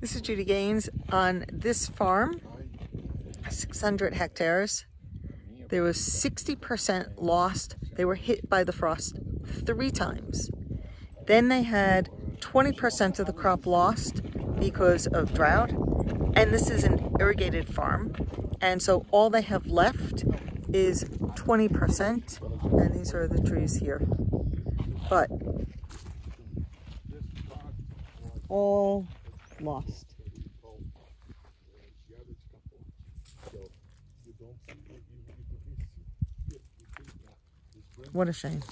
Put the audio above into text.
This is Judy Ganes on this farm, 600 hectares. There was 60% lost. They were hit by the frost three times. Then they had 20% of the crop lost because of drought. And this is an irrigated farm. And so all they have left is 20%. And these are the trees here. But all lost. What a shame.